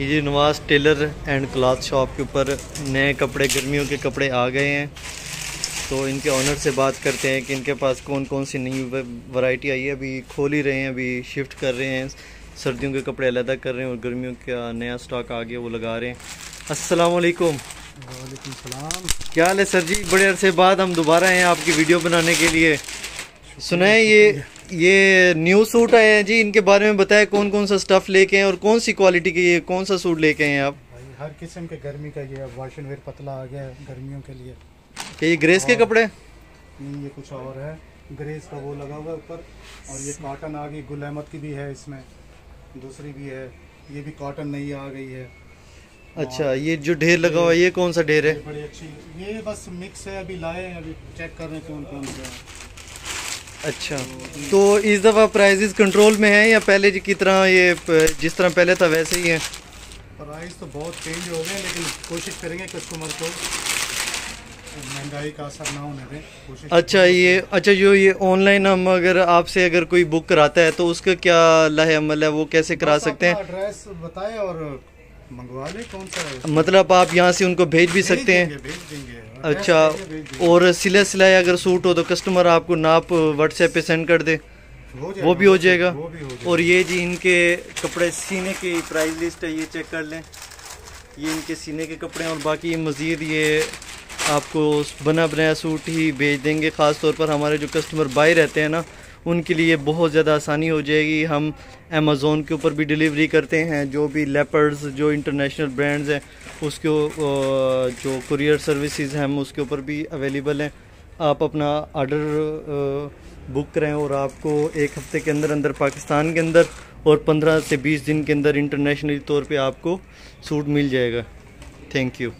ये जी Nawaz tailor and cloth shop के ऊपर नए कपड़े गर्मियों के कपड़े आ गए हैं। तो इनके ऑनर से बात करते हैं कि इनके पास कौन कौन सी नई वैरायटी आई है। अभी खोल ही रहे हैं अभी शिफ्ट कर रहे हैं। सर्दियों के कपड़े अलहदा कर रहे हैं और गर्मियों का नया स्टॉक आ गया वो लगा रहे हैं। अस्सलाम वालेकुम सलाम। क्या हाल है सर जी? बड़े अरसे बाद हम दोबारा हैं आपकी वीडियो बनाने के लिए। सुना है ये ये न्यू सूट आए हैं जी इनके बारे में बताएँ कौन कौन सा स्टफ़ लेके हैं और कौन सी क्वालिटी के ये कौन सा सूट लेके हैं आप? भाई हर किस्म के गर्मी का ये वाशन वेयर पतला आ गया है गर्मियों के लिए। ये ग्रेस के कपड़े? नहीं ये कुछ और है। ग्रेस का वो लगा हुआ है ऊपर और ये कॉटन आ गई गुल अहमद की भी है इसमें। दूसरी भी है। ये भी कॉटन नई आ गई है। अच्छा ये जो ढेर लगा हुआ है ये कौन सा ढेर है? बड़ी अच्छी ये बस मिक्स है अभी लाए हैं अभी चेक कर रहे हैं कौन कौन से हैं। अच्छा। तो इस दफ़ा प्राइजेस कंट्रोल में है या पहले की तरह ये जिस तरह पहले था वैसे ही है? प्राइस तो बहुत चेंज हो गए लेकिन कोशिश करेंगे कस्टमर को महँगाई का असर ना होने दें। अच्छा ये अच्छा जो ये ऑनलाइन हम अगर आपसे अगर कोई बुक कराता है तो उसका क्या लाहे अमल है? वो कैसे करा सकते हैं? एड्रेस बताए और मंगवा ले कौन सा मतलब आप यहाँ से उनको भेज भी सकते हैं? भेज देंगे। अच्छा। और सिला सिलाई अगर सूट हो तो कस्टमर आपको नाप व्हाट्सएप पे सेंड कर दे। वो भी हो जाएगा। वो भी हो जाएगा। और ये जी इनके कपड़े सीने की प्राइस लिस्ट है ये चेक कर लें। ये इनके सीने के कपड़े हैं और बाकी मज़ीद ये आपको बना बनाया सूट ही भेज देंगे। ख़ास तौर पर हमारे जो कस्टमर बाई रहते हैं ना उनके लिए बहुत ज़्यादा आसानी हो जाएगी। हम अमेज़ोन के ऊपर भी डिलीवरी करते हैं, जो भी लेपर्स जो इंटरनेशनल ब्रांड्स हैं, उसके जो कुरियर सर्विसेज़ हैं, हम उसके ऊपर भी अवेलेबल हैं। आप अपना आर्डर बुक करें और आपको एक हफ़्ते के अंदर अंदर पाकिस्तान के अंदर और 15 से 20 दिन के अंदर इंटरनेशनली तौर पे आपको सूट मिल जाएगा। Thank you